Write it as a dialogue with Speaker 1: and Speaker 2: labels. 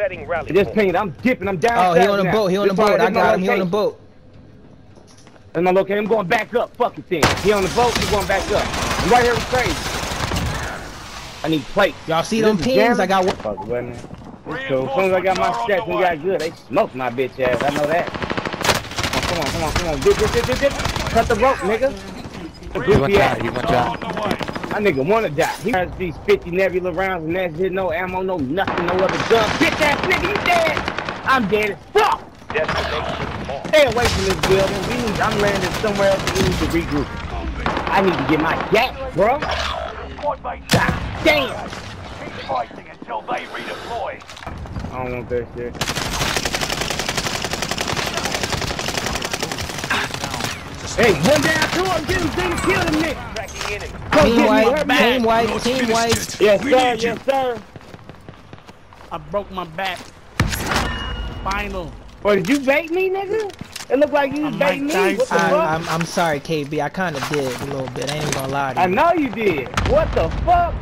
Speaker 1: Setting rally
Speaker 2: Just
Speaker 1: point.
Speaker 2: pinged. I'm dipping. I'm down.
Speaker 3: Oh, he on the boat. He on the boat. I got him. He on the
Speaker 2: location.
Speaker 3: boat.
Speaker 2: That's my location. I'm going back up. Fuck it thing. He on the boat. He going back up. I'm right here with crazy. I need plates.
Speaker 3: Y'all see them
Speaker 2: is
Speaker 3: pings?
Speaker 2: jamming?
Speaker 3: I got one.
Speaker 2: Fuck, wasn't it? It's cool. As soon as I got my stats and got good, they smoked my bitch ass. I know that. Come on, come on, come on, come on. Dip, dip, dip, dip, dip. Cut the rope, nigga. The
Speaker 4: You want
Speaker 2: goofy
Speaker 4: that?
Speaker 2: ass.
Speaker 4: You want that?
Speaker 2: My nigga wanna die. He has these 50 nebula rounds and that's it. No ammo, no nothing, no other gun. Bitch ass nigga, you dead. I'm dead as fuck. Stay away from this building. We need, I'm landing somewhere else. We need to regroup. I need to get my gas, bro.
Speaker 1: Mates,
Speaker 2: God damn.
Speaker 1: keep fighting until they redeploy.
Speaker 2: I don't want that shit. Hey, one down, two of them, get him, get him, kill him, nigga.
Speaker 1: Tracking enemy.
Speaker 2: Come
Speaker 3: Team
Speaker 2: get
Speaker 3: white. Team white. Team white.
Speaker 2: Yes, sir, yes, sir.
Speaker 5: I broke my back. Final.
Speaker 2: Or did you bait me, nigga? It looked like you was baiting me. What the
Speaker 3: I,
Speaker 2: fuck?
Speaker 3: I'm, I'm sorry, KB. I kind of did a little bit. I ain't gonna lie to you.
Speaker 2: I know you did. What the fuck?